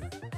何?